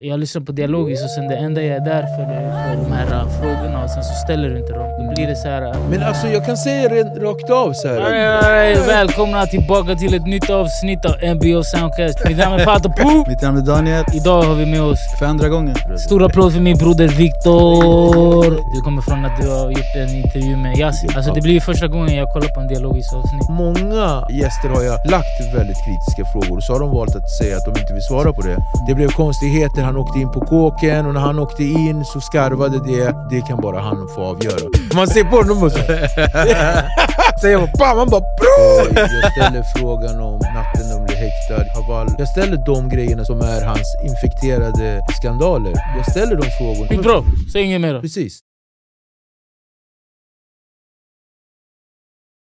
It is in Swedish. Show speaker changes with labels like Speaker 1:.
Speaker 1: Jag lyssnar på dialogis och sen det enda jag är där för är för de här och sen så ställer du inte dem. Då blir det så här... Uh,
Speaker 2: Men alltså jag kan säga det rakt av så här.
Speaker 1: Hej, hej, välkomna tillbaka till ett nytt avsnitt av NBO Soundcast. Mitt namn är Pato Poo.
Speaker 3: Mitt namn är Daniel.
Speaker 1: Idag har vi med oss
Speaker 3: För andra gången.
Speaker 1: Stor applåd för min broder Viktor. Du kommer från att du har gjort en intervju med Yasin. Alltså det blir första gången jag kollar på en dialogis avsnitt.
Speaker 2: Många gäster har jag lagt väldigt kritiska frågor så har de valt att säga att de inte vill svara på det. Det blev konstigheter, han åkte in på kåken och när han åkte in så skarvade det. Det kan bara han få avgöra. Man ser på honom och så... Säger man bam, man bara bror! Jag ställer frågan om natten de blev häktad, Haval. Jag ställer de grejerna som är hans infekterade skandaler. Jag ställer de frågorna.
Speaker 1: Bra, säg inget mer.
Speaker 2: Precis.